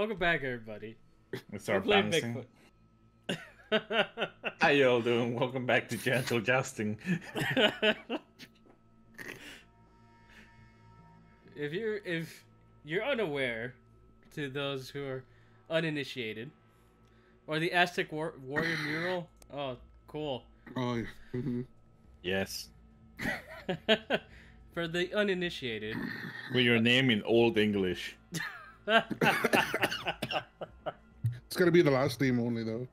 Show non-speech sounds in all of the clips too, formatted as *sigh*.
Welcome back, everybody. It's We're our playing. Bigfoot. How y'all doing? Welcome back to Gentle Justing. *laughs* if you're if you're unaware, to those who are uninitiated, or the Aztec war- warrior *sighs* mural, oh, cool. Oh, yeah. mhm. Yes. *laughs* For the uninitiated, With your name in Old English. *laughs* it's gotta be the last name only though.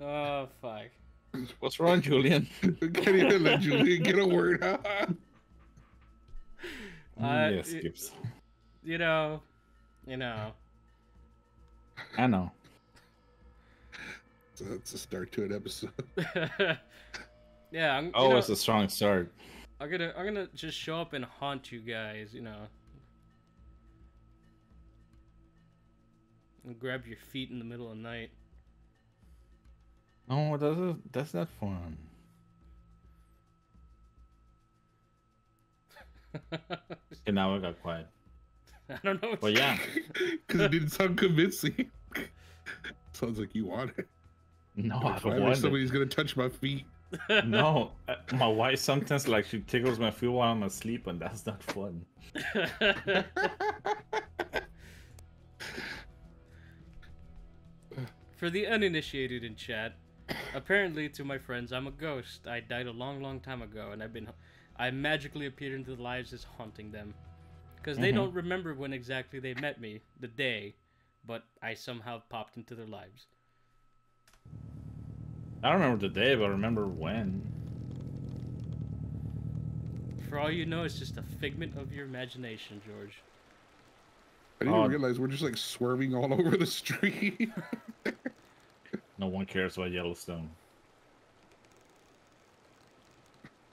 oh fuck. What's wrong, Julian? *laughs* Can't even let Julian get a word out. Uh, yes, Gibbs. You know, you know. I know. So that's a start to an episode. *laughs* yeah, I'm, Oh, know, it's a strong start. I'm gonna I'm gonna just show up and haunt you guys, you know. And grab your feet in the middle of the night. No, that's a, that's not fun. *laughs* Okay, now I got quiet. I don't know. What But yeah, Because *laughs* it didn't sound convincing. *laughs* Sounds like you want it. no, I If don't ever want it. somebody's gonna touch my feet. No, *laughs* my wife sometimes like she tickles my feet while I'm asleep, and that's not fun. *laughs* For the uninitiated in chat, apparently to my friends, I'm a ghost. I died a long, long time ago, and I've been, I magically appeared into their lives as haunting them, because they Mhm. don't remember when exactly they met me, the day, but I somehow popped into their lives. I don't remember the day, but I remember when. For all you know, it's just a figment of your imagination, George. I didn't even realize we're just like swerving all *laughs* over the street. *laughs* No one cares about Yellowstone.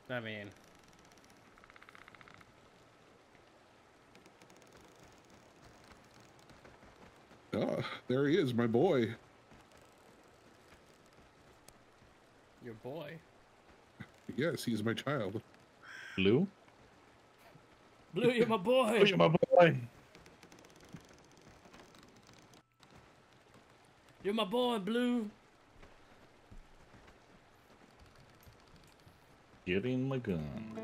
I mean, oh, there he is, my boy. Your boy. Yes, he's my child. Blue? Blue, you're my boy. Push my boy. You're my boy, Blue. Getting in my gun.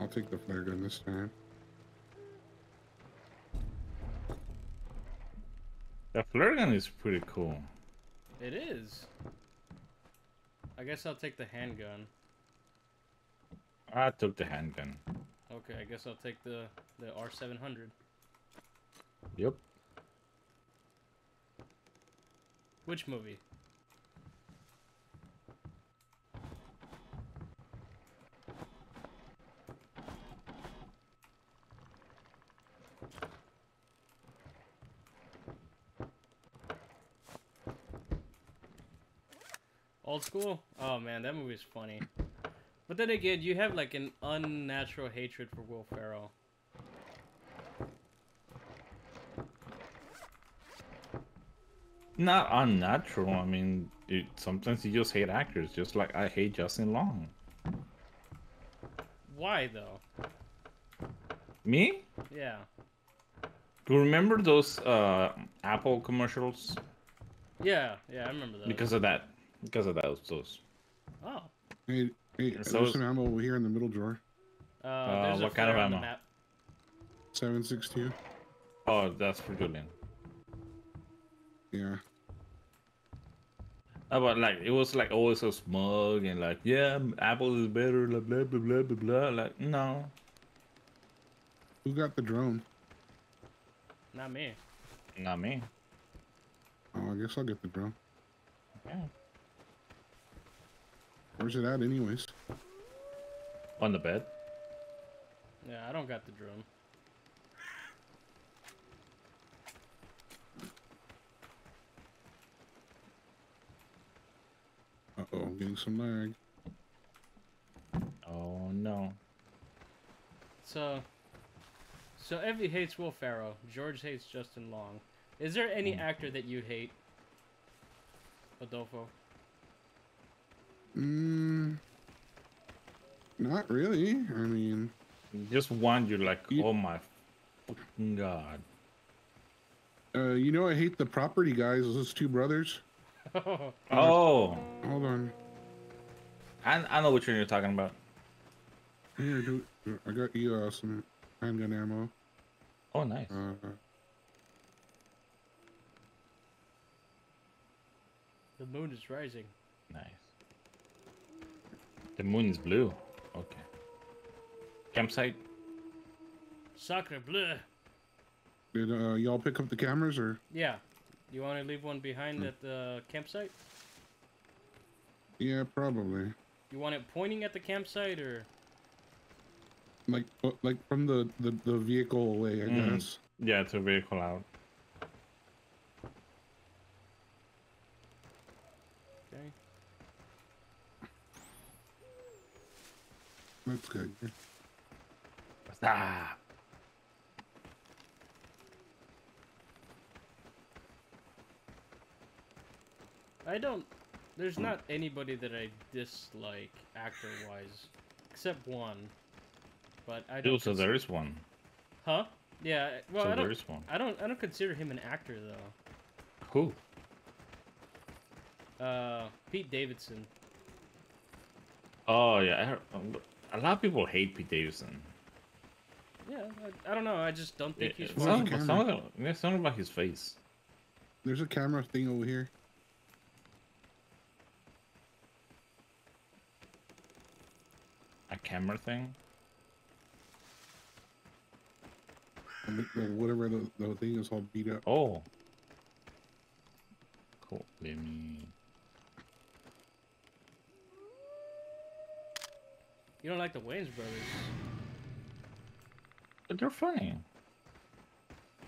I'll take the flare gun this time. The flare gun is pretty cool. It is. I guess I'll take the handgun. I took the handgun. Okay, I guess I'll take the the R700. Yep. Which movie? Old school? Oh man, that movie's funny. But then again, you have like an unnatural hatred for Will Ferrell. Not unnatural. I mean, it, sometimes you just hate actors, just like I hate Justin Long. Why though? Me? Yeah. Do you remember those uh, Apple commercials? Yeah, yeah, I remember those. Because of that. Because of those. those. oh, Hey, hey, there's is- some ammo over here in the middle drawer. uh, there's a what kind of flare on the ammo? map. 762. Oh, that's for Julian. Yeah. Uh, but like it was like always so smug and like yeah Apple is better like blah blah blah blah blah like no Who got the drone? Not me. not me Oh, I guess I'll get the drone. yeah. Where's it at, anyways? on the bed Yeah, I don't got the drone. Uh oh, I'm getting some lag. oh no So, so Evie hates Will Ferrell. George hates Justin Long. Is there any Hmm. actor that you hate? Adolfo. Mm, not really. I mean, Just one, you're like, You- oh my fucking god. Uh, you know I hate the property guys. Those two brothers. Oh, *laughs* Oh, Hold on. I, I know which one you're talking about. Here, dude. I got you uh, some handgun ammo. Oh, nice. Uh, the moon is rising. Nice. The moon is blue. Okay. Campsite? Sacre bleu. did uh, y'all pick up the cameras or? Yeah. You want to leave one behind at the campsite? Yeah, probably. You want it pointing at the campsite or? Like, uh, like from the the, the vehicle away, I Mm. guess. Yeah, it's a vehicle out. Okay. That's good. Ah. I don't. There's not anybody that I dislike actor wise, except one. But I don't. So there is one. Huh? Yeah. Well, so I don't. is one. I don't. I don't consider him an actor though. Who? Uh, Pete Davidson. Oh, yeah. I heard, um, a lot of people hate Pete Davidson. Yeah. I, I don't know. I just don't think Yeah, he's Where's funny. the some, some of them, there's something about his face. There's a camera thing over here. A camera thing? and the- the- Whatever the, the thing is all beat up. Oh. Cool. Let me. You don't like the Wayans brothers? But they're funny.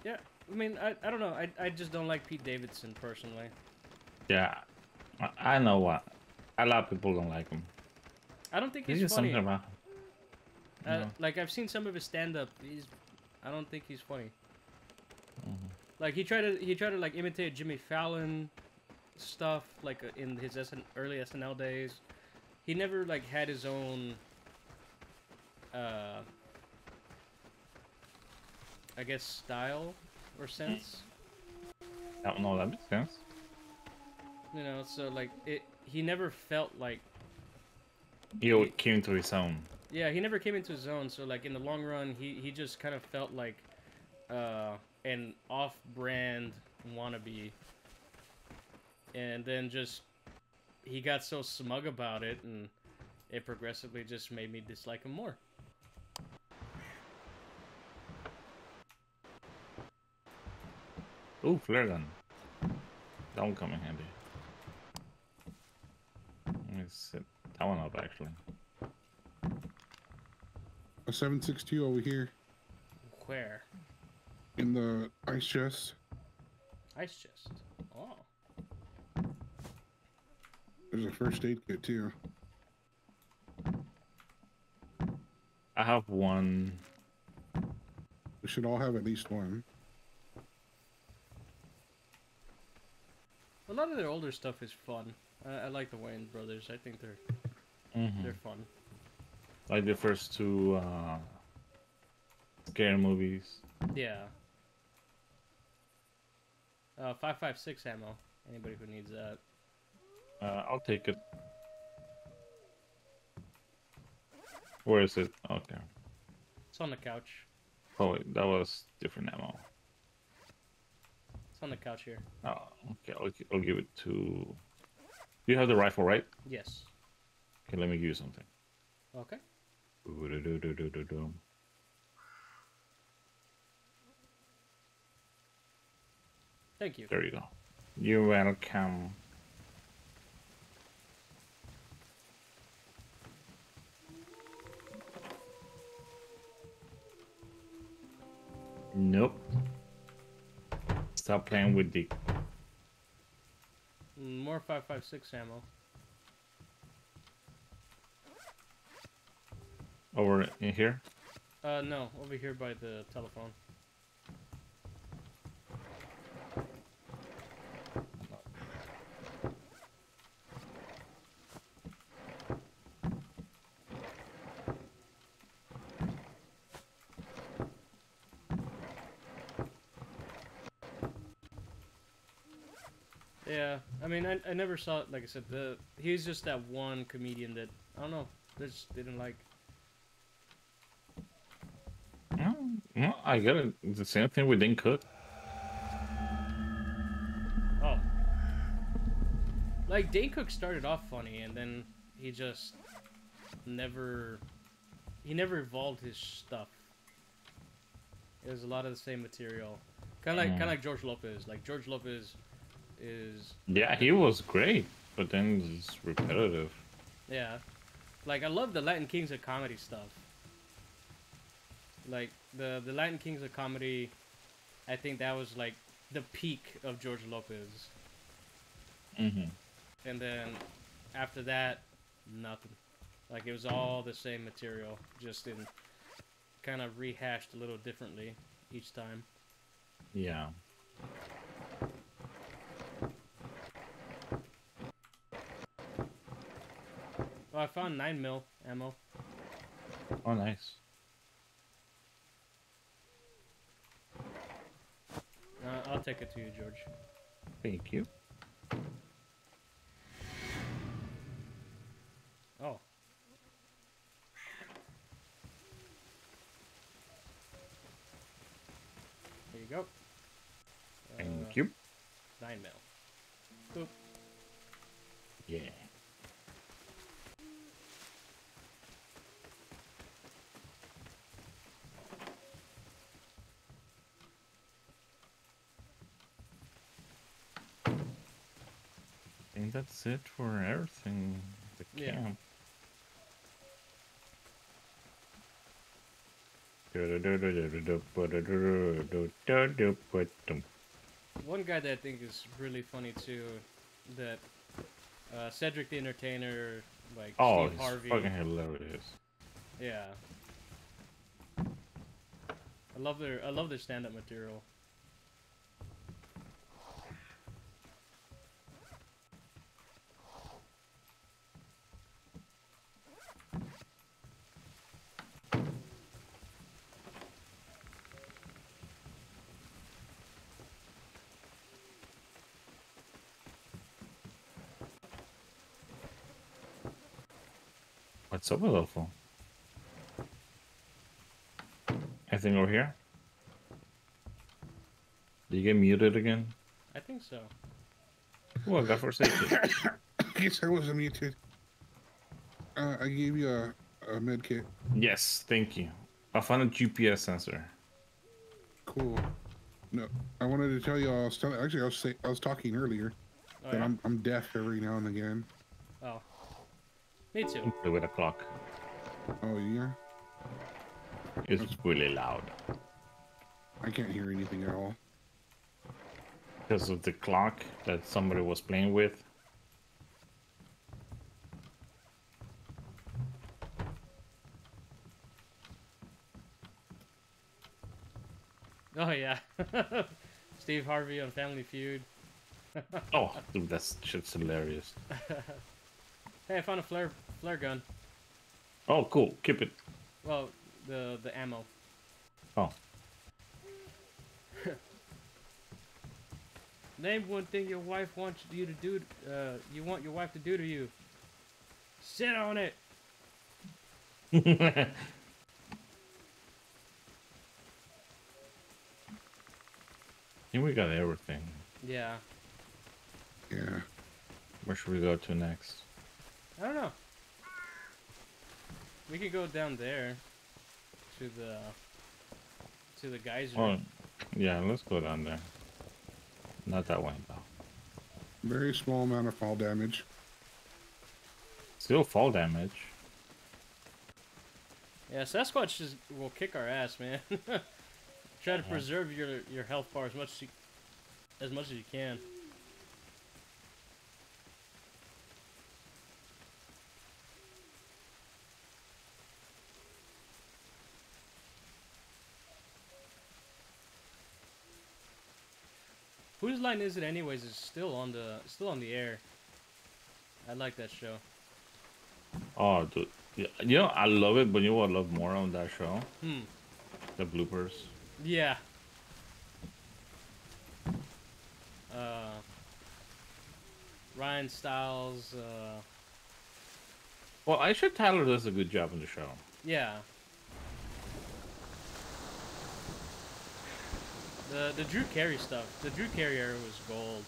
Yeah. I mean, I, I don't know. I, I just don't like Pete Davidson personally. Yeah. I, I know what. A lot of people don't like him. I don't think he's just funny. something about him. Uh, No. Like I've seen some of his stand up. He's, I don't think he's funny. Mhm. Like he tried to he tried to like imitate Jimmy Fallon stuff like in his SN, early SNL days. He never like had his own. Uh, I guess style or sense. I don't know. That makes sense. You know, so like it. He never felt like He always came to his own. Yeah, he never came into his own. So like in the long run, he he just kind of felt like uh, an off-brand wannabe, and then just he got so smug about it, and it progressively just made me dislike him more. Ooh, flare gun. That one come in handy. Let me set that one up actually. A 762 over here Where? in the ice chest. Ice chest. Oh, There's a first aid kit too. I have one. We should all have at least one. Lot of their older stuff is fun. I, I like the Wayans brothers. I think they're Mhm. they're fun. Like the first two uh, scary movies. Yeah. Uh, five five six ammo. Anybody who needs that. Uh, I'll take it. Where is it? Okay. It's on the couch. Oh, wait, that was different ammo. It's on the couch here. Oh, okay. I'll, I'll give it to. You have the rifle, right? Yes. Okay, let me give you something. Okay. Thank you. There you go. You're welcome. Nope. Stop playing with the. Mm, More five five six ammo. Over in here? Uh, no, over here by the telephone. Yeah, I mean, I, I never saw it. like I said the he's just that one comedian that I don't know, I just didn't like. No, no, I get it. It's the same thing with Dane Cook. Oh, like Dane Cook started off funny and then he just never he never evolved his stuff. It was a lot of the same material, kind of like Mm. kind of like George Lopez. Like George Lopez is Yeah, he was great, but then it's repetitive. Yeah. Like I love the Latin Kings of comedy stuff. Like the the Latin Kings of comedy I think that was like the peak of George Lopez. Mm-hmm. And then after that nothing. Like it was all the same material, just in kind of rehashed a little differently each time. Yeah. Oh, I found 9 mil ammo. Oh, nice. Uh, I'll take it to you, George. Thank you. Oh. There you go. Thank Uh, you. Nine mil. Boop. Yeah. I think that's it for everything. The Yeah. camp. One guy that I think is really funny too, that uh, Cedric the Entertainer, like Oh, Steve Harvey. fucking hilarious. Yeah. I love their I love their stand-up material. What's up with Awful? Anything over here? Did you get muted again? I think so. Oh, I got Forsaken. I guess I wasn't muted. Uh, I gave you a, a med kit. yes, thank you. I found a GPS sensor. Cool. No, I wanted to tell you. I was telling. Actually, I was say, I was talking earlier Oh, that yeah? I'm I'm deaf every now and again. oh. Me too. Play with a clock. Oh yeah. It's really loud. I can't hear anything at all. Because of the clock that somebody was playing with. Oh yeah. *laughs* Steve Harvey on Family Feud. *laughs* Oh, dude, that shit's hilarious. *laughs* Hey, I found a flare flare gun. Oh, cool. Keep it. Well, the the ammo. Oh. *laughs* Name one thing your wife wants you to do. Uh, you want your wife to do to you. Sit on it. *laughs* I think we got everything. Yeah. Yeah. Where should we go to next? I don't know. We could go down there to the to the geyser. Oh, yeah, let's go down there. Not that way, though. Very small amount of fall damage. Still fall damage. Yeah, Sasquatch just will kick our ass, man. *laughs* Try to Yeah. preserve your your health bar as much as you, as much as you can. Whose line is it anyways? Is still on the still on the air. I like that show. Oh, dude. Yeah, you know, I love it, but you know what I love more on that show? Hmm. The bloopers. Yeah. Uh, Ryan Stiles. Uh, Well, Aisha Tyler does a good job in the show. yeah. The the Drew Carey stuff. The Drew Carey era was gold.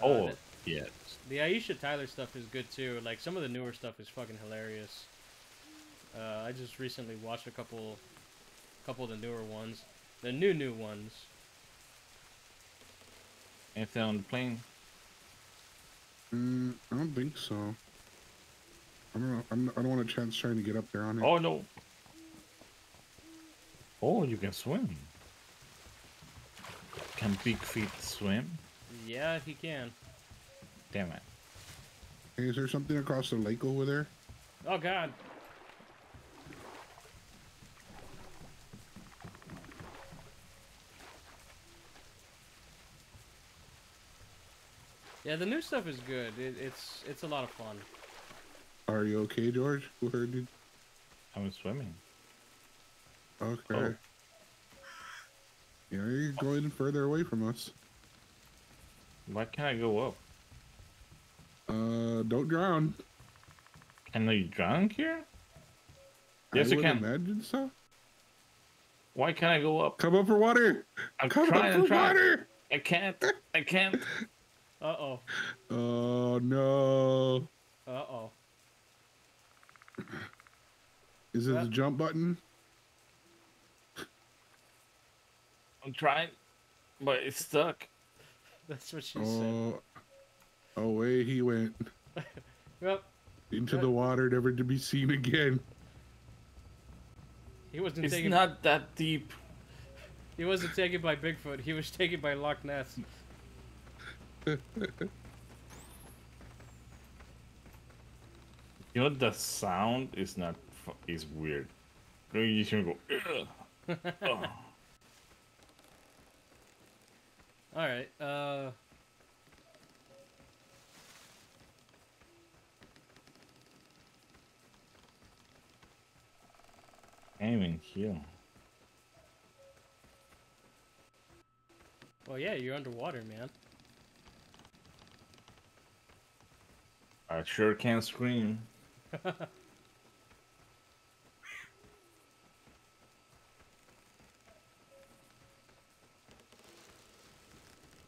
Uh, Oh, the, yes. the Aisha Tyler stuff is good too. Like some of the newer stuff is fucking hilarious. Uh, I just recently watched a couple, couple of the newer ones, the new new ones. Anything on the plane? Mm, I don't think so. I don't know. I'm, I don't want a chance trying to get up there on it. Oh no. Oh, you can swim. Can big feet swim? Yeah, he can. Damn it. Hey, is there something across the lake over there? Oh God. Yeah, the new stuff is good. It, it's it's a lot of fun. Are you okay, George? Who heard you? I'm swimming. Okay. Oh. Yeah, you're going further away from us. Why can't I go up? Uh, don't drown. Can you drown here? Yes, I you can. imagine so. Why can't I go up? Come up for water. I'm Come trying, up for trying. water. I can't. I can't. Uh oh. Oh no. Uh oh. Is it Uh, the jump button? I'm trying, but it's stuck. *laughs* That's what she said. Oh, away he went *laughs* Well, into the water, never to be seen again. he wasn't It's taken. not that deep. He wasn't taken by Bigfoot. He was taken by Loch Ness. You know the sound is not. is weird. You should go. "Ugh." *laughs* Oh. All right. Uh. Can't even heal. Well, yeah, you're underwater, man. I sure can't scream. *laughs*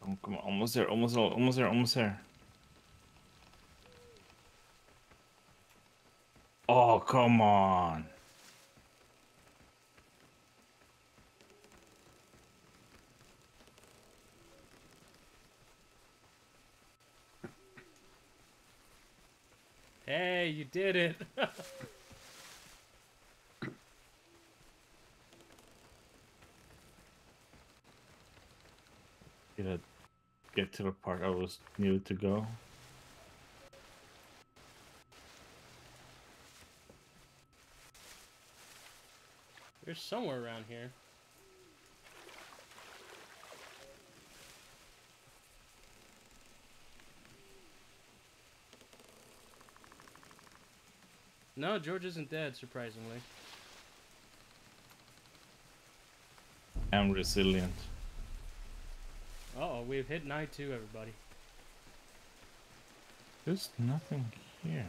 Oh, come on, almost there, almost there, almost there, almost there. Oh, come on. Hey, you did it. *laughs* Did I get to the part I was needed to go? There's somewhere around here. No, George isn't dead, surprisingly. I'm resilient. Uh oh, we've hit night two, everybody. There's nothing here.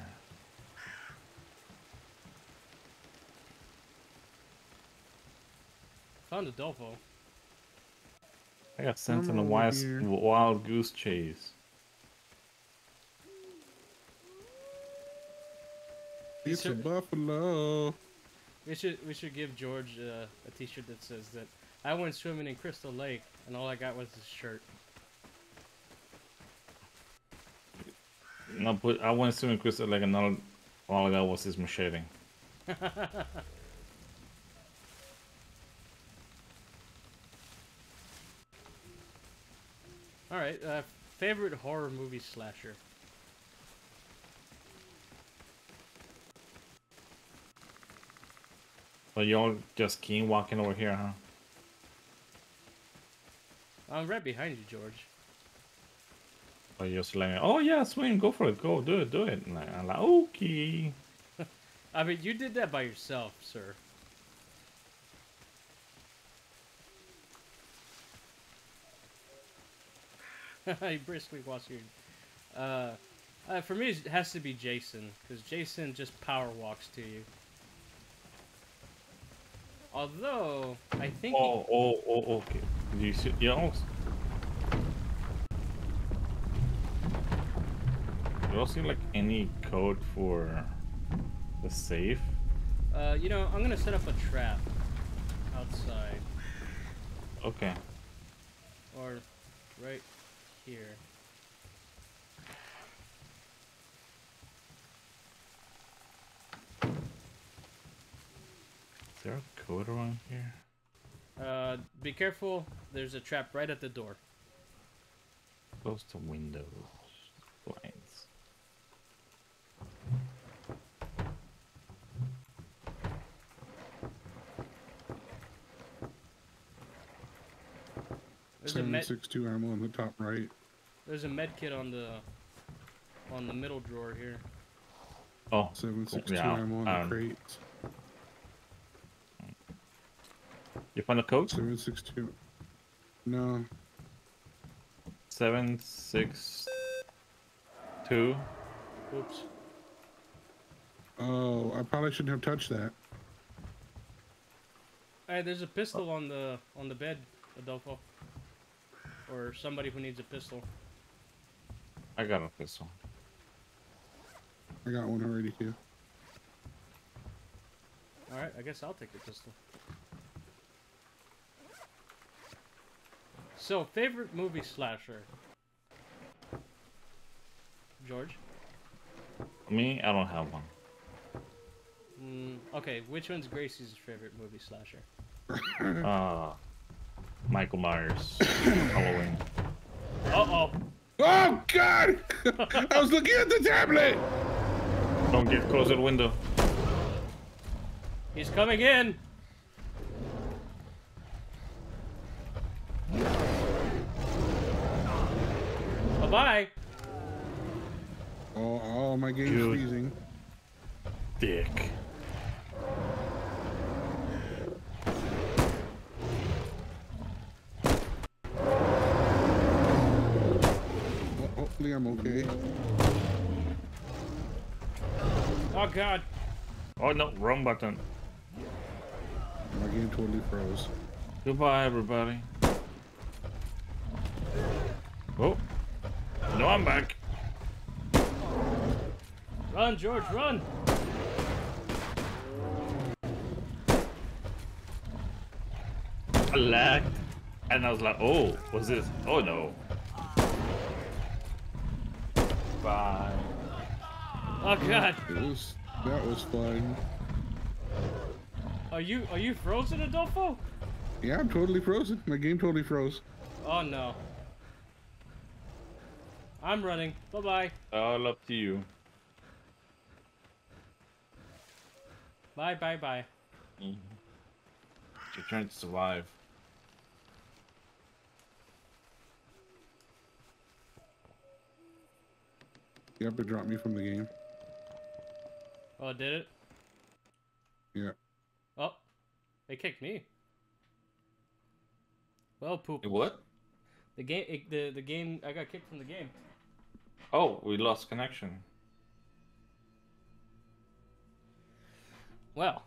Found a Adolfo. I got sent Come on a wild, wild goose chase. It's a buffalo. We should we should give George uh, a T-shirt that says that I went swimming in Crystal Lake and all I got was this shirt. No, but I went swimming crystal Lake, and All all I got was this machete. *laughs* All right, uh, favorite horror movie slasher. So y'all just keen walking over here, huh? I'm right behind you, George. Or you're just like, oh yeah, swim, go for it, go, do it, do it. And I'm like, okay. *laughs* I mean, you did that by yourself, sir. *laughs* he briskly walks here. Uh, Uh, for me, it has to be Jason, because Jason just power walks to you. Although, I think. he- Oh, oh, oh, okay. You see, you almost. You don't see like any code for the safe. Uh, you know, I'm gonna set up a trap outside, Okay. or right here. Is there a code around here? Uh, be careful. There's a trap right at the door. Close to windows, blinds. There's a Seven med. six two ammo on the top right. There's a med kit on the on the middle drawer here. Oh, Seven cool. six two yeah. ammo on the um, crate. You found the code? Seven six two. No, Seven six two. Oops. oh, I probably shouldn't have touched that. Hey, there's a pistol on the on the bed, Adolfo. Or somebody who needs a pistol. I got a pistol. I got one already too. All right, I guess I'll take the pistol. So, favorite movie slasher? George? Me, I don't have one. Mm, okay, which one's Gracie's favorite movie slasher? *coughs* Uh, Michael Myers, *coughs* Halloween. Uh-oh! Oh God! *laughs* I was looking at the tablet. Don't get close to the window. He's coming in! Bye-bye! Oh, oh, my game's Dude. freezing. Dick. Well, hopefully I'm okay. Oh god! Oh no, wrong button. My game totally froze. Goodbye, everybody. No, I'm back. Run, George, run! I lagged. And I was like, oh, what's this? Oh no. Bye. Oh god! It was that was fun. Are you are you frozen, Adolfo? Yeah, I'm totally frozen. My game totally froze. Oh no. I'm running. Bye bye. All up to you. Bye bye bye. Mm-hmm. You're trying to survive. You have to drop me from the game. Oh, did it? Yeah. Oh, they kicked me. Well, poop. What? The game, it, the the game. I got kicked from the game. Oh, we lost connection. Well.